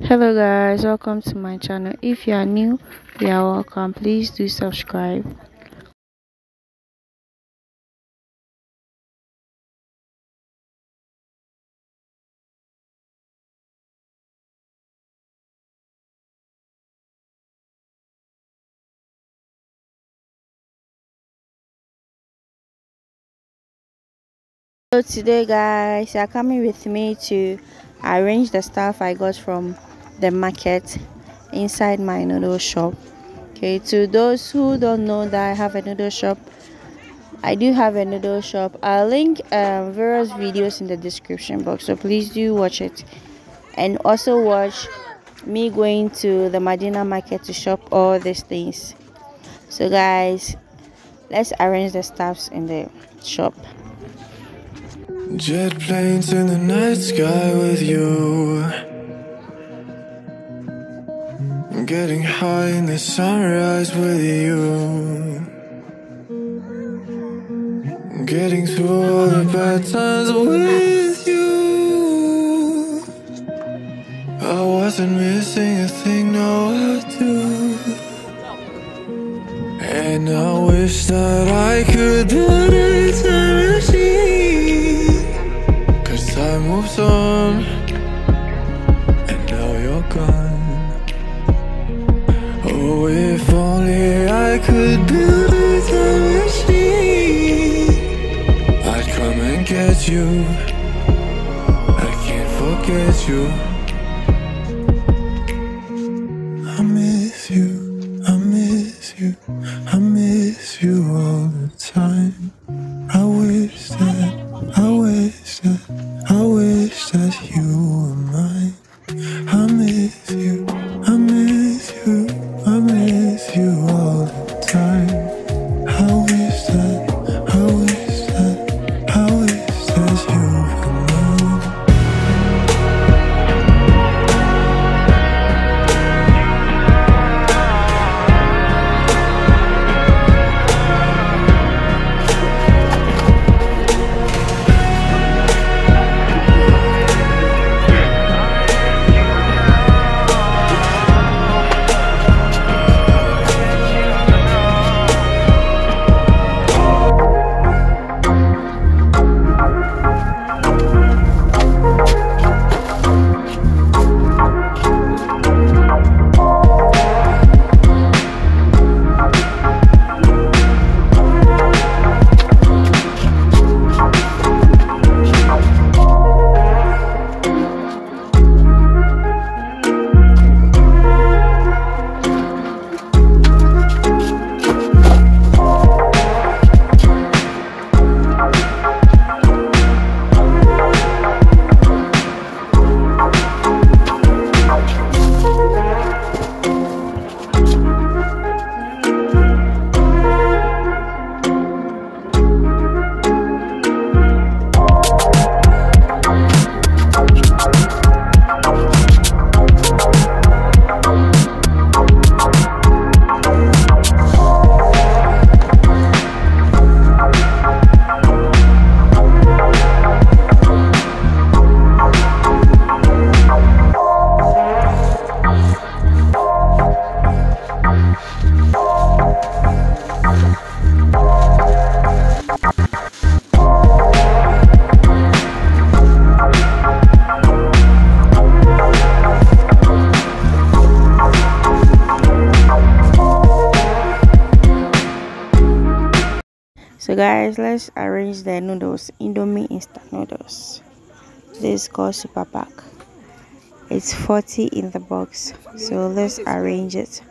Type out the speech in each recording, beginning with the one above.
hello guys welcome to my channel. If you are new you are welcome. Please do subscribe. So today guys you are coming with me to arrange the stuff i got from the market inside my noodle shop. Okay to those who don't know that i have a noodle shop i do have a noodle shop. I'll link um, various videos in the description box so please do watch it. And also watch me going to the Madina market to shop all these things. So guys let's arrange the stuffs in the shop. Jet planes in the night sky with you. Getting high in the sunrise with you. Getting through all the bad times with you. I wasn't missing a thing, no, I do. And I wish that I could put a time machine time moves on you. I can't forget you guys let's arrange the noodles. Indomie instant noodles. This is called super pack. It's 40 in the box so let's arrange it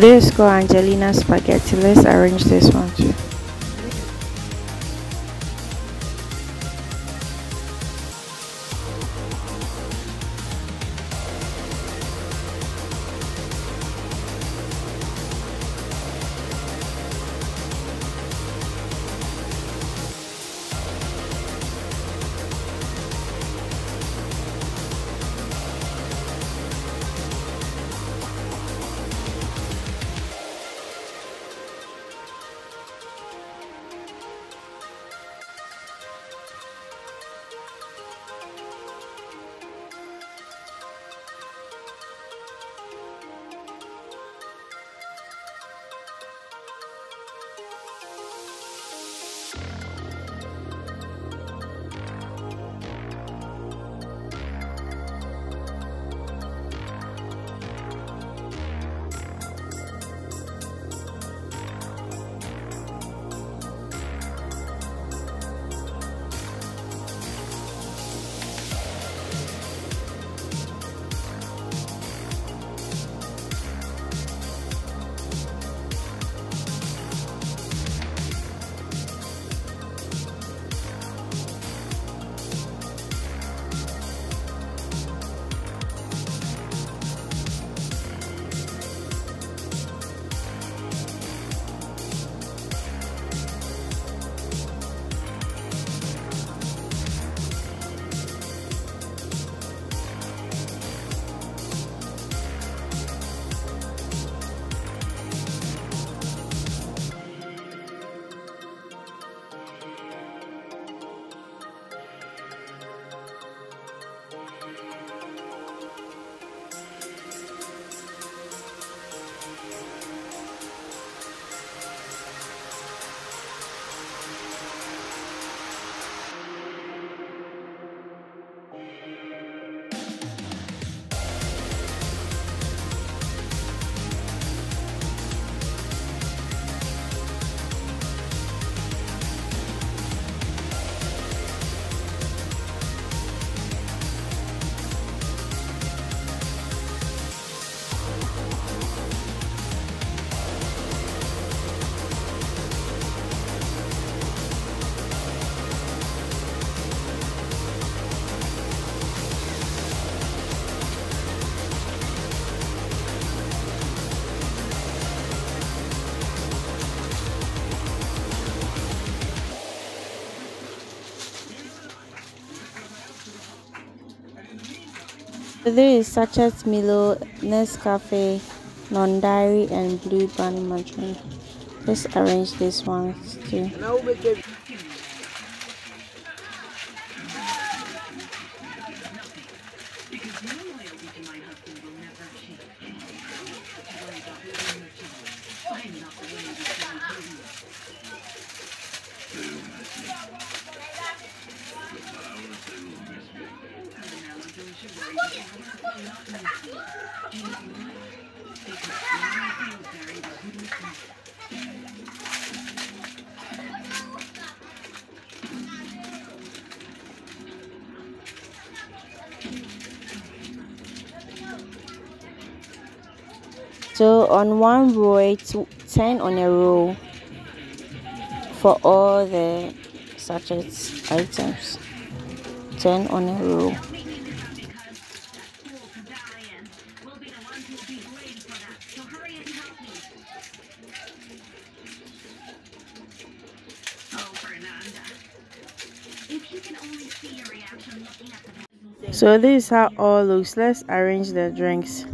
This is called Angelina spaghetti. Let's arrange this one too. This is sachet Milo, Nescafe, non-dairy and blue band margarine. Let's arrange this one too. So on one row, it's 10 on a row for all the sachets items. 10 on a row. So this is how all looks. Let's arrange the drinks.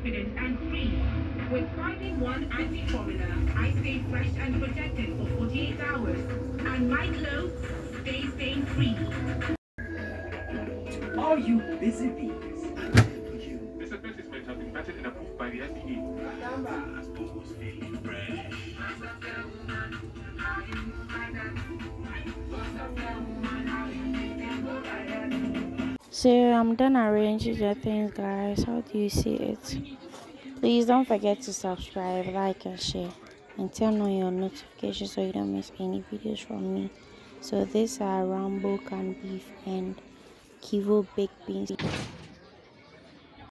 Confident and free. With 5-in-1 anti-formula, I stay fresh and protected for 48 hours. And my clothes stay stain-free. Are you busy bees? So I'm done arranging the things guys. How do you see it? Please don't forget to subscribe, like and share and turn on your notifications so you don't miss any videos from me. So these are Rambo canned beef and Kivo baked beans.